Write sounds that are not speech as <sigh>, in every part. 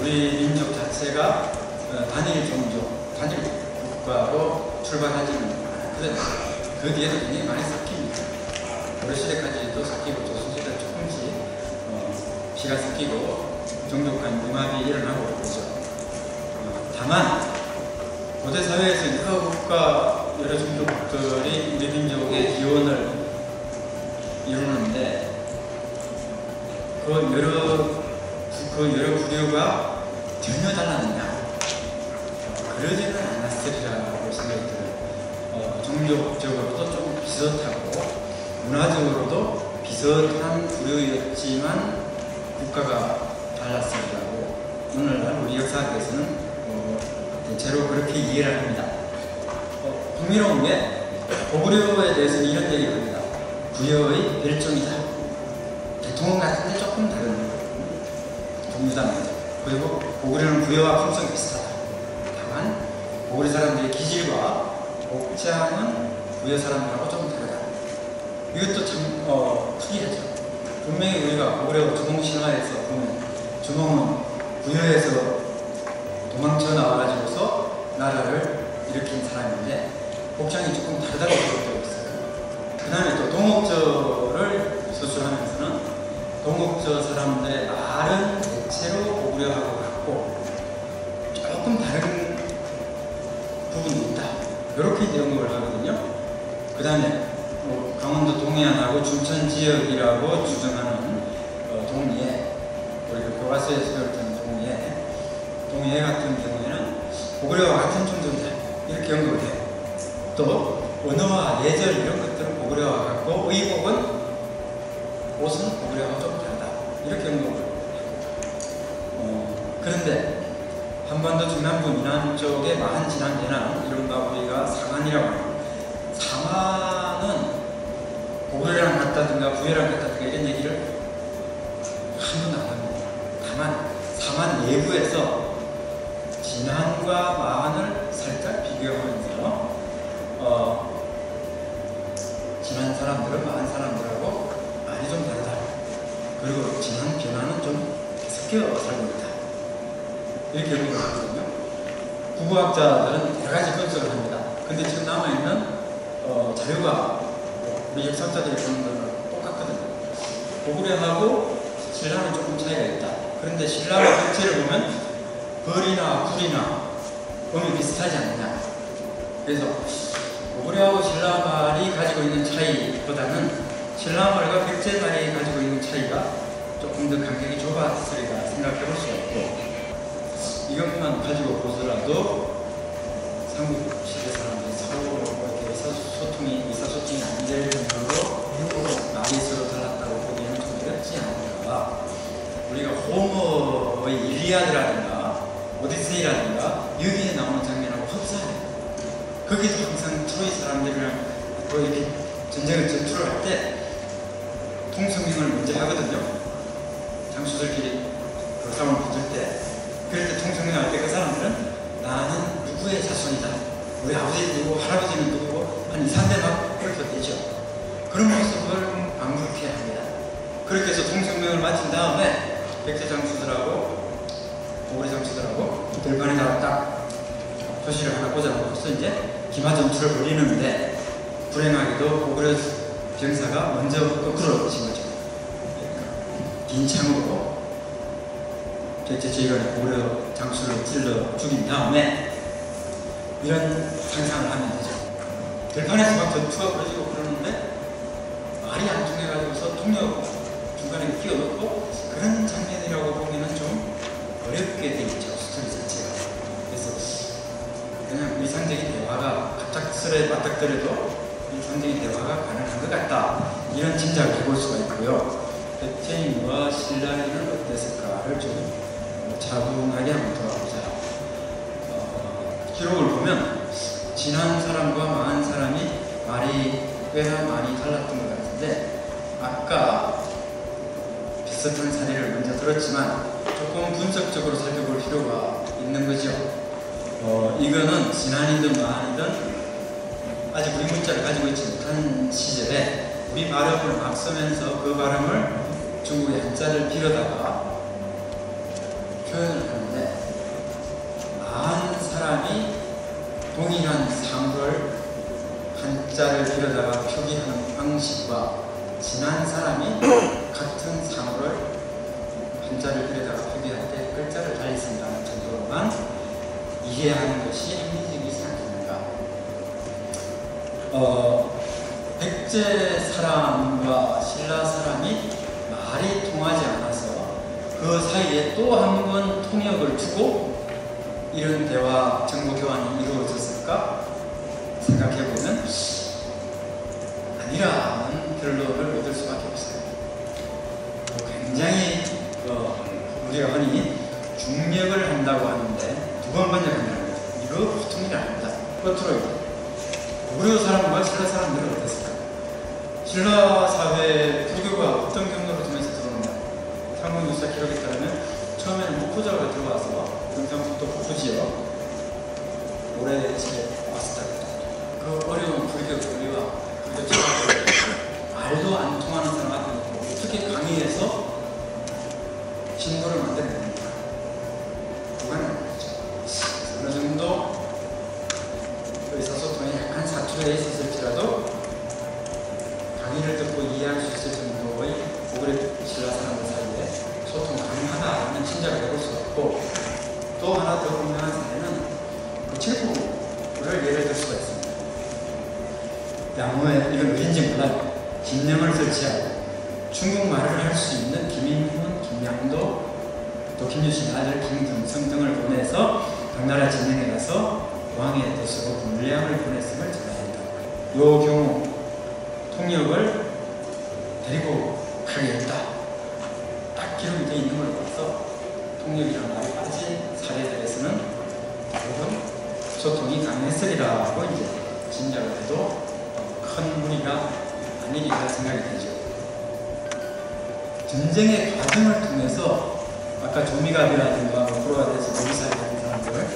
우리 민족 자체가 어, 단일 종족, 단일 국가로 출발하지는 않았거든요. 그 뒤에도 굉장히 많이 섞입니다. 고려 시대까지도 섞이고 조선시대 조금씩 어, 피가 섞이고 종족 간 융합이 일어나고 그러죠. 어, 다만 고대 사회에서 여러 국가, 여러 종족들이 우리 민족의 기원을 이루는데 그 여러 그 여러 부류가 전혀 달랐느냐? 어, 그러지는 않았으리라고 생각이 들어요. 어, 종족적으로도 조금 비슷하고 문화적으로도 비슷한 부류였지만 국가가 달랐으리라고 오늘날 우리 역사학에서는 어, 대체로 그렇게 이해를 합니다. 어, 흥미로운 게 고구려에 대해서는 이런 얘기를 합니다. 부여의 별종이다. 대통령 같은데 조금 다른 동유답니다. 그리고 고구려는 부여와 품성이 비슷하다. 다만 고구려 사람들의 기질과 복장은 부여 사람들하고 좀 다르다. 이것도 참 어, 특이하죠. 분명히 우리가 고구려 주몽 신화에서 보면 주몽은 부여에서 도망쳐 나와가지고서 나라를 일으킨 사람인데 복장이 조금 다르다고 기록되고 있어요. 그 다음에 또 동옥저를 서술하면서는 동옥저 사람들의 말은 대체로 고구려하고 같고 조금 다른 부분이 있다. 이렇게 언급을 하거든요. 그 다음에 뭐 강원도 동해안하고 춘천 지역이라고 주장하는 어, 동해, 우리가 교과서에서 배웠던 동해, 동해 같은 경우에는 고구려와 같은 종족이다. 이렇게 언급을 해요. 또 언어와 예절 이런 것들은 고구려와 같고 의복은 옷은 고구려와 좀 다르다. 이렇게 하고 어, 그런데 한반도 중남부 미남 쪽에 마한 진안 대남 이른바 우리가 상한이라고 합니다. 상한은 고구려랑 같다든가 부여랑 같다든가 이런 얘기를 한 번도 안 합니다. 다만 상한 내부에서 진안과 마한을 살짝 비교하면서 어, 진한 사람들은 마한 사람들하고 많이 좀 다르다. 그리고 진한 변화는 좀 섞여 살고 있다. 이렇게 연구를 하거든요. 국어학자들은 여러 가지 분석을 합니다. 근데 지금 남아있는 어, 자료가 우리 역사학자들이 보는 거는 똑같거든요. 고구려하고 신라는 조금 차이가 있다. 그런데 신라와 전체를 보면 벌이나 굴이나 음이 비슷하지 않느냐. 그래서 고구려하고 신라말이 가지고 있는 차이보다는 신라말과 백제말이 가지고 있는 차이가 조금 더 간격이 좁았으리라 생각해 볼 수가 있고 이것만 가지고 보더라도 삼국 시대 사람들이 서로 이렇게 의사소통이, 의사소통이 안 될 정도로 말이 서로 달랐다고 보기에는 좀 어렵지 않을까. 우리가 호머의 일리아드라든가 오디세이라든가 여기에 나오는 장면하고 흡사해요. 거기도 항상 트로이 사람들이랑 뭐 이렇게 전쟁을 전투를 할 때 통성명을 먼저 하거든요. 장수들끼리 그 싸움을 붙을 때. 그럴 때 통성명 할때그 사람들은 나는 누구의 자손이다. 우리 아버지 누구, 할아버지는 누구고 한 2, 3대 막 그렇게 되죠. 그런 모습을 방불케 합니다. 그렇게 해서 통성명을 마친 다음에 백제 장수들하고 고구려 장수들하고 들판에다가 딱 표시를 하나 꽂아놓고서 이제 기마 전투를 벌이는데 불행하게도 고구려 병사가 먼저 거꾸로 친 거죠. 긴 창으로 백제 제관의 고구려 장수를 찔러 죽인 다음에 이런 상상을 하면 되죠. 들판에서 막 전투가 벌어지고 그러는데 말이 안 통해가지고서 통역 중간에 끼워넣고 그런 장면이라고 보기는 좀 어렵게 돼 있죠. 스토리 자체가. 그래서 그냥 일상적인 대화가 갑작스레 맞닥뜨려도 일상적인 대화가 가능한 것 같다. 이런 짐작을 해볼 수가 있고요. 백제인과 신라인은 어땠을까를 좀 차분하게 한번 돌아보자. 어, 기록을 보면 지난 사람과 많은 사람이 말이 꽤나 많이 달랐던 것 같은데 아까 비슷한 사례를 먼저 들었지만 조금 분석적으로 살펴볼 필요가 있는 거죠. 어, 이거는 지난이든 만이든 아직 우리 문자를 가지고 있지 못한 시절에 우리 발음을 막 쓰면서 그 발음을 중국의 한자를 빌어다가 표현을 하는데 동일한 사물을 한자를 들여다가 표기하는 방식과 지난 사람이 <clears throat> 같은 사물을 한자를 들여다가 표기할 때 글자를 달리 쓴다는 정도로만 이해하는 것이 합리적이 생각됩니다. 어, 백제 사람과 신라 사람이 말이 통하지 않아서 그 사이에 또 한 번 통역을 두고 이런 대화 정보 교환이 이루어졌을까 생각해보면 아니라는 결론을 얻을 수밖에 없어요. 뭐 굉장히 어, 우리가 흔히 중력을 한다고 하는데 두 번 번역한다는 거죠. 이거 보통 일이 아닙니다. 끝으로 고려 사람과 신라 사람들은 어땠을까? 신라 사회 불교가 어떤 경로를 통해서 들어오냐? 상문 유사 기록에 따르면 처음에는 목포자가 들어와서 경상북도 북부 지역 오래 집에 왔었다. 그 어려운 불교 교리와 말도 안 통하는 사람한테 놓고 어떻게 강의해서 신도를 만들어냅니까? 불가능한 거죠. 어느 정도 의사소통에 약간 사투리가 있었을지라도 강의를 듣고 이해할 수 있을 정도의 고구려 신라 사람들 사이에 소통 가능하다는 친자가 해볼 수 없고 또 하나 더 분명한 사례는 그 칠부를 예를 들 수가 있습니다. 양호에 이건 몰라요. 김명을 설치하고 중국말을 할 수 있는 김인훈, 김양도 또 김유신 아들 김등성 등을 보내서 당나라 진영에 가서 왕의 뜻으로 물량을 보냈음을 전하였다. 요 경우 통역을 데리고 가게 했다. 딱 기록이 되어 있는 걸 봐서 통역이라는 말이 빠진 사례들에서는 조금 소통이 가능했으리라고 이제 짐작을 해도 큰 무리가 아니리라 생각이 되죠. 전쟁의 과정을 통해서 아까 조미갑이라든가 돼서 조미사에 가는 사람들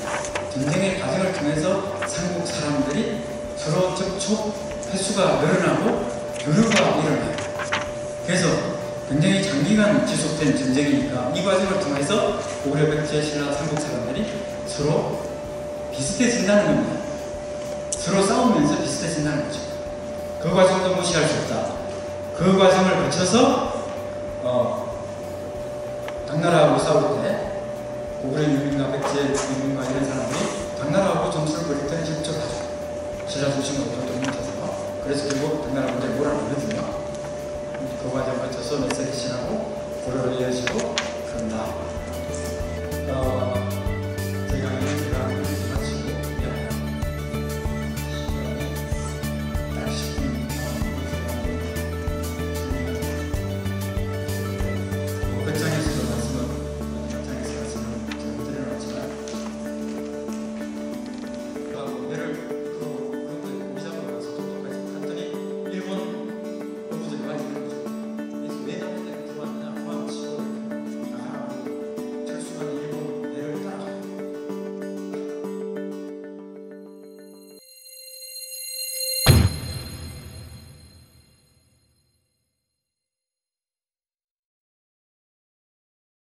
전쟁의 과정을 통해서 삼국 사람들이 서로 접촉 횟수가 늘어나고 교류가 일어나요. 그래서 굉장히 장기간 지속된 전쟁이니까 이 과정을 통해서 고구려 백제 신라 삼국 사람들이 서로 비슷해진다는 겁니다. 서로 싸우면서 비슷해진다는 거죠. 그 과정도 무시할 수 없다. 그 과정을 거쳐서 어, 당나라하고 싸울 때 고구려 유민과 백제 유민과 이런 사람들이